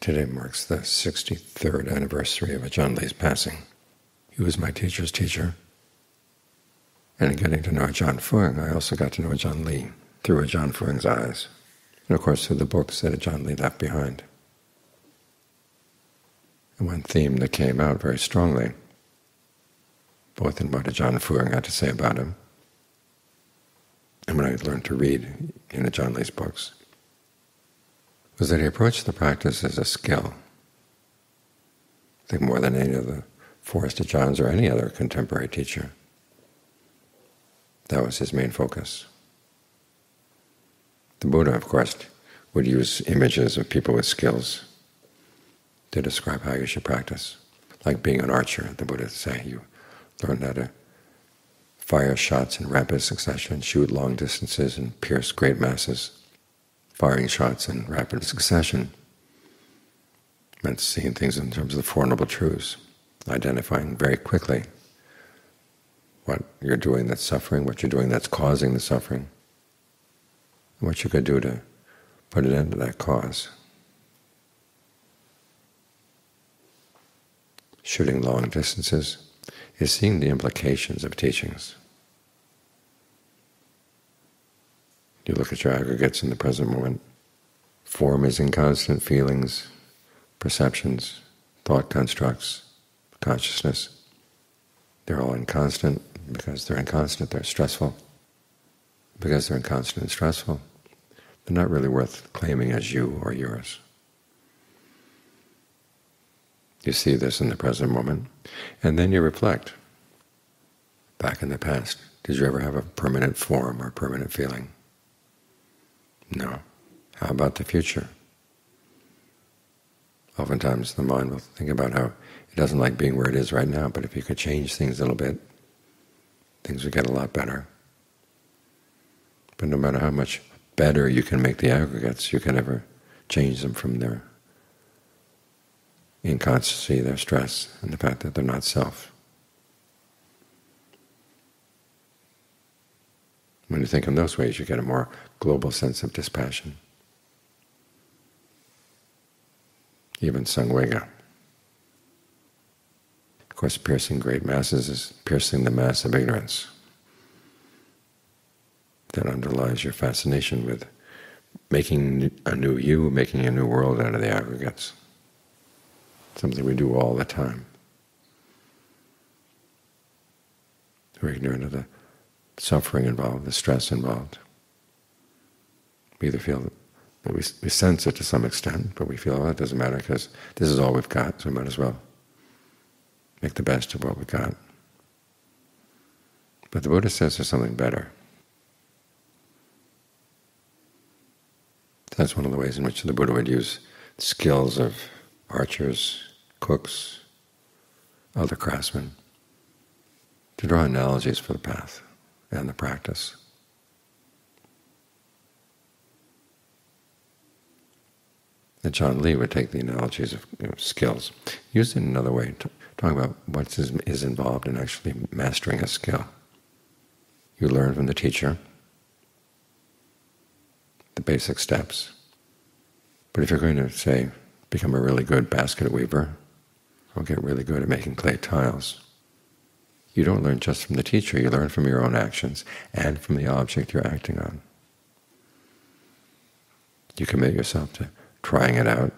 Today marks the 63rd anniversary of Ajaan Lee's passing. He was my teacher's teacher. And in getting to know Ajaan Fuang, I also got to know Ajaan Lee through Ajaan Fuang's eyes, and of course through the books that Ajaan Lee left behind. And one theme that came out very strongly, both in what Ajaan Fuang had to say about him, and when I learned to read in Ajaan Lee's books, was that he approached the practice as a skill. I think more than any of the Forest Ajaans or any other contemporary teacher. That was his main focus. The Buddha, of course, would use images of people with skills to describe how you should practice. Like being an archer, the Buddha would say, you learn how to fire shots in rapid succession, shoot long distances, and pierce great masses firing shots in rapid succession meant seeing things in terms of the Four Noble Truths, identifying very quickly what you're doing that's suffering, what you're doing that's causing the suffering, and what you could do to put an end to that cause. Shooting long distances is seeing the implications of teachings. You look at your aggregates in the present moment. Form is inconstant, feelings, perceptions, thought constructs, consciousness. They're all inconstant. Because they're inconstant, they're stressful. Because they're inconstant and stressful, they're not really worth claiming as you or yours. You see this in the present moment, and then you reflect. Back in the past, did you ever have a permanent form or permanent feeling? No. How about the future? Oftentimes the mind will think about how it doesn't like being where it is right now, but if you could change things a little bit, things would get a lot better. But no matter how much better you can make the aggregates, you can never change them from their inconstancy, their stress, and the fact that they're not self. When you think in those ways, you get a more global sense of dispassion. Even Samvega. Of course, piercing great masses is piercing the mass of ignorance that underlies your fascination with making a new you, making a new world out of the aggregates. Something we do all the time. We're ignorant of the suffering involved, the stress involved. We either feel that we, we sense it to some extent, but we feel, oh, it doesn't matter because this is all we've got, so we might as well make the best of what we have got. But the Buddha says there's something better. That's one of the ways in which the Buddha would use skills of archers, cooks, other craftsmen, to draw analogies for the path and the practice. Ajaan Lee would take the analogies of you know, skills, use it in another way, talking about what is, is involved in actually mastering a skill. You learn from the teacher the basic steps. But if you're going to, say, become a really good basket weaver, or get really good at making clay tiles, you don't learn just from the teacher, you learn from your own actions and from the object you're acting on. You commit yourself to trying it out,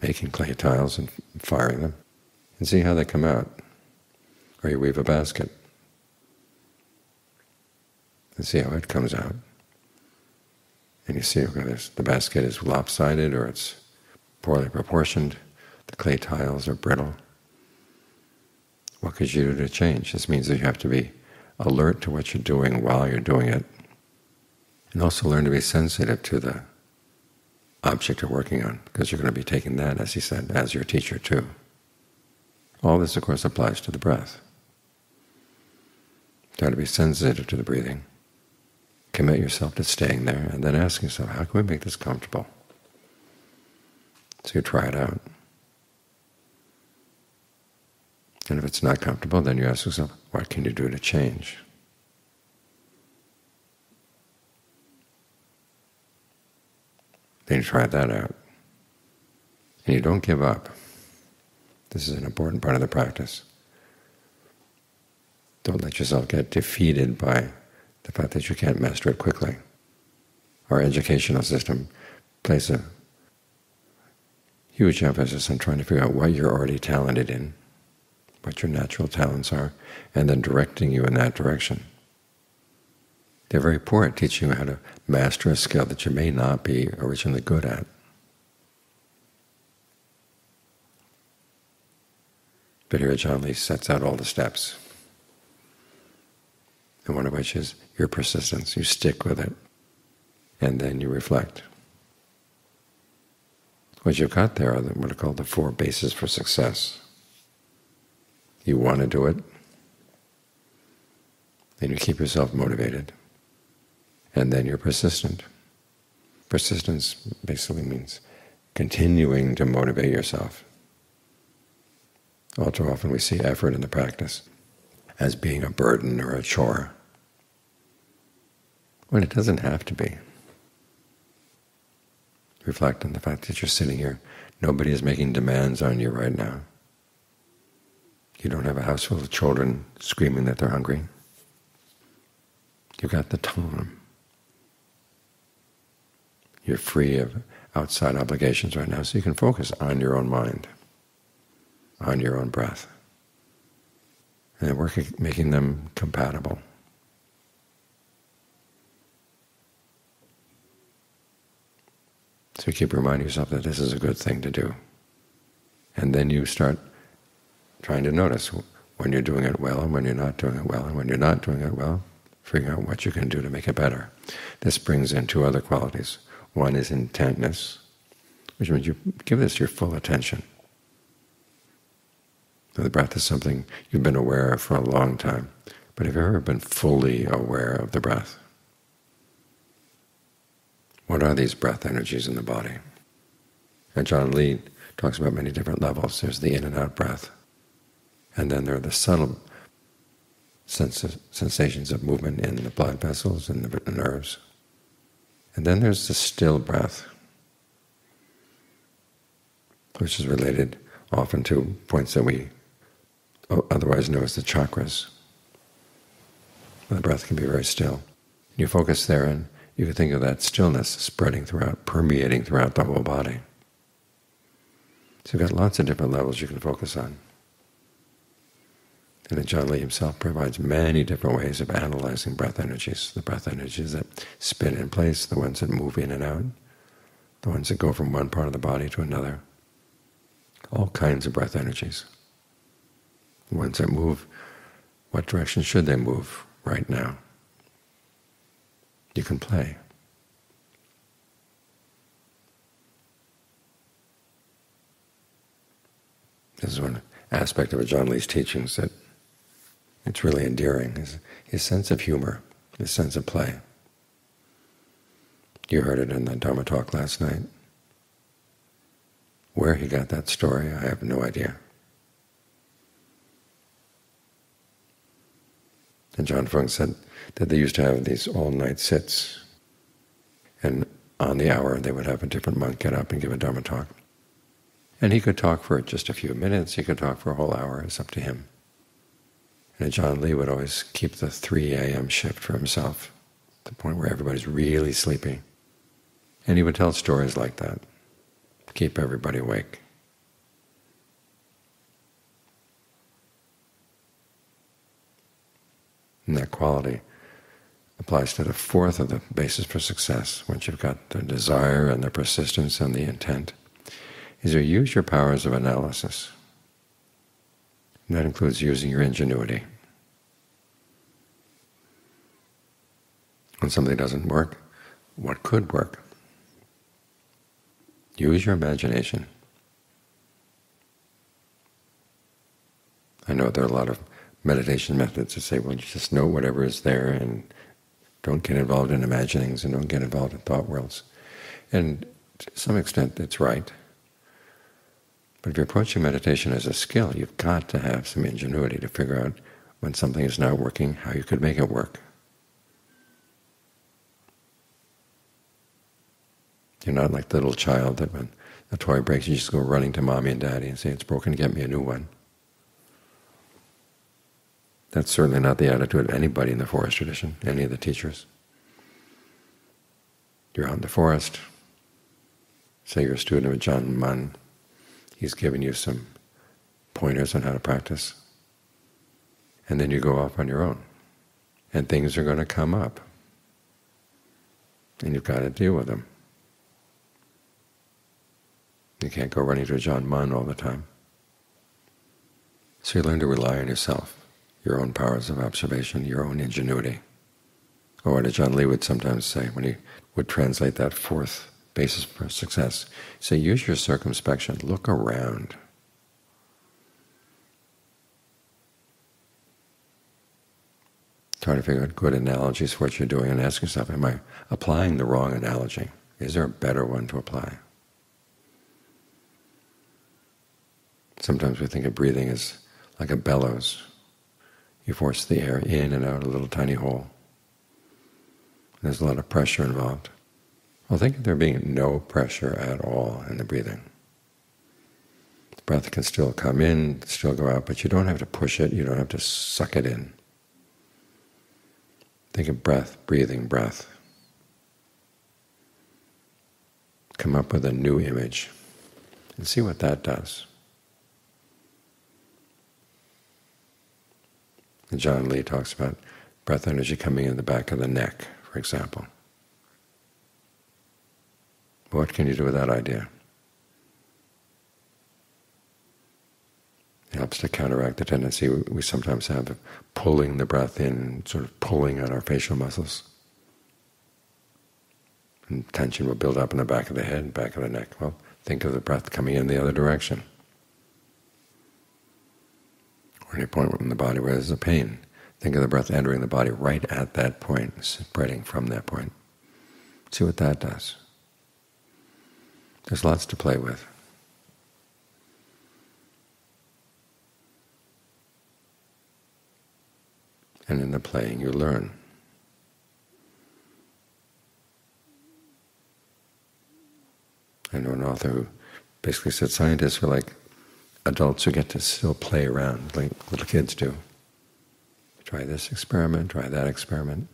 making clay tiles and firing them, and see how they come out. Or you weave a basket and see how it comes out. And you see, okay, the basket is lopsided or it's poorly proportioned, the clay tiles are brittle. What could you do to change? This means that you have to be alert to what you're doing while you're doing it, and also learn to be sensitive to the object you're working on, because you're going to be taking that, as he said, as your teacher too. All this, of course, applies to the breath. Try to be sensitive to the breathing. Commit yourself to staying there, and then ask yourself, how can we make this comfortable? So you try it out. And if it's not comfortable, then you ask yourself, what can you do to change? Then you try that out. And you don't give up. This is an important part of the practice. Don't let yourself get defeated by the fact that you can't master it quickly. Our educational system places a huge emphasis on trying to figure out what you're already talented in, what your natural talents are, and then directing you in that direction. They're very poor at teaching you how to master a skill that you may not be originally good at. But here Ajaan Lee sets out all the steps, and one of which is your persistence. You stick with it, and then you reflect. What you've got there are what are called the four bases for success. You want to do it, then you keep yourself motivated, and then you're persistent. Persistence basically means continuing to motivate yourself. All too often we see effort in the practice as being a burden or a chore, when it doesn't have to be. Reflect on the fact that you're sitting here. Nobody is making demands on you right now. You don't have a house full of children screaming that they're hungry. You've got the time. You're free of outside obligations right now, so you can focus on your own mind, on your own breath, and work at making them compatible. So you keep reminding yourself that this is a good thing to do. And then you start trying to notice when you're doing it well and when you're not doing it well, and when you're not doing it well, figuring out what you can do to make it better. This brings in two other qualities. One is intentness, which means you give this your full attention. the breath is something you've been aware of for a long time, but have you ever been fully aware of the breath? What are these breath energies in the body? Ajaan Lee talks about many different levels. There's the in and out breath, and then there are the subtle sensations of movement in the blood vessels and the nerves. And then there's the still breath, which is related often to points that we otherwise know as the chakras. The breath can be very still. You focus there, and you can think of that stillness spreading throughout, permeating throughout the whole body. So you've got lots of different levels you can focus on. Ajaan Lee himself provides many different ways of analyzing breath energies. The breath energies that spin in place, the ones that move in and out, the ones that go from one part of the body to another, all kinds of breath energies. The ones that move, what direction should they move right now? You can play. This is one aspect of Ajaan Lee's teachings that it's really endearing, his, his sense of humor, his sense of play. You heard it in the Dharma talk last night. Where he got that story, I have no idea. Ajaan Fuang said that they used to have these all-night sits, and on the hour they would have a different monk get up and give a Dharma talk. And he could talk for just a few minutes, he could talk for a whole hour, it's up to him. Ajaan Lee would always keep the 3 a.m. shift for himself, the point where everybody's really sleepy. And he would tell stories like that, keep everybody awake. And that quality applies to the fourth of the basis for success. Once you've got the desire and the persistence and the intent, is to use your powers of analysis. That includes using your ingenuity. When something doesn't work, what could work? Use your imagination. I know there are a lot of meditation methods that say, well, you just know whatever is there and don't get involved in imaginings and don't get involved in thought worlds. And to some extent it's right. But if you're approaching meditation as a skill, you've got to have some ingenuity to figure out when something is not working, how you could make it work. You're not like the little child that when a toy breaks, you just go running to mommy and daddy and say, it's broken, get me a new one. That's certainly not the attitude of anybody in the forest tradition, any of the teachers. You're out in the forest, say you're a student of Ajaan Mun, he's given you some pointers on how to practice, and then you go off on your own, and things are going to come up, and you've got to deal with them. You can't go running to Ajaan Mun all the time. So you learn to rely on yourself, your own powers of observation, your own ingenuity. Or what Ajaan Lee would sometimes say when he would translate that fourth basis for success, say, use your circumspection, look around. Try to figure out good analogies for what you're doing and ask yourself, am I applying the wrong analogy? Is there a better one to apply? Sometimes we think of breathing as like a bellows. You force the air in and out a little tiny hole. There's a lot of pressure involved. Well, think of there being no pressure at all in the breathing. The breath can still come in, still go out, but you don't have to push it, you don't have to suck it in. Think of breath, breathing, breath. Come up with a new image and see what that does. Ajaan Lee talks about breath energy coming in the back of the neck, for example. What can you do with that idea? It helps to counteract the tendency we sometimes have of pulling the breath in, sort of pulling at our facial muscles. And tension will build up in the back of the head, back of the neck. Well, think of the breath coming in the other direction. Or any point in the body where there's a pain. Think of the breath entering the body right at that point, spreading from that point. See what that does. There's lots to play with. And in the playing you learn. I know an author who basically said scientists are like adults who get to still play around like little kids do. Try this experiment, try that experiment.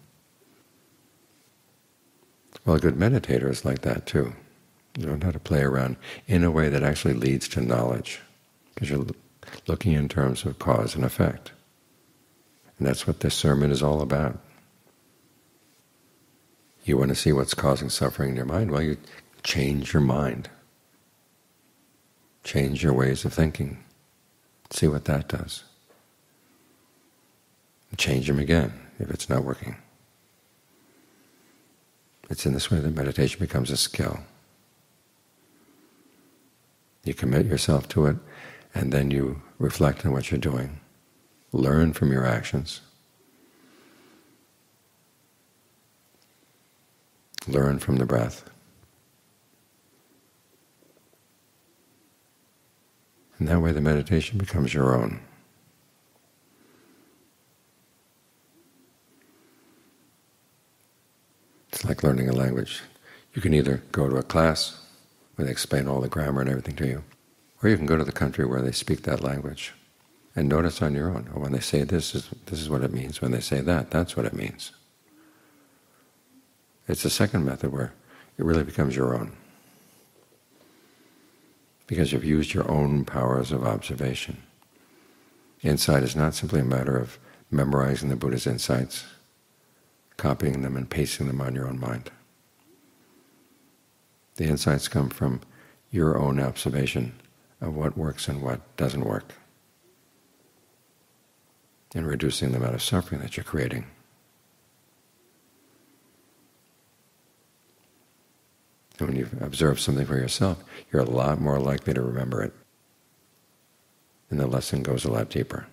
Well, a good meditator is like that too. You learn how to play around in a way that actually leads to knowledge, because you're looking in terms of cause and effect. And that's what this sermon is all about. You want to see what's causing suffering in your mind? Well, you change your mind. Change your ways of thinking. See what that does. Change them again if it's not working. It's in this way that meditation becomes a skill. You commit yourself to it, and then you reflect on what you're doing. Learn from your actions. Learn from the breath. And that way the meditation becomes your own. It's like learning a language. You can either go to a class where they explain all the grammar and everything to you. Or you can go to the country where they speak that language and notice on your own. Oh, when they say this, is, this is what it means. When they say that, that's what it means. It's the second method where it really becomes your own because you've used your own powers of observation. Insight is not simply a matter of memorizing the Buddha's insights, copying them and pasting them on your own mind. The insights come from your own observation of what works and what doesn't work, and reducing the amount of suffering that you're creating. And when you observe something for yourself, you're a lot more likely to remember it, and the lesson goes a lot deeper.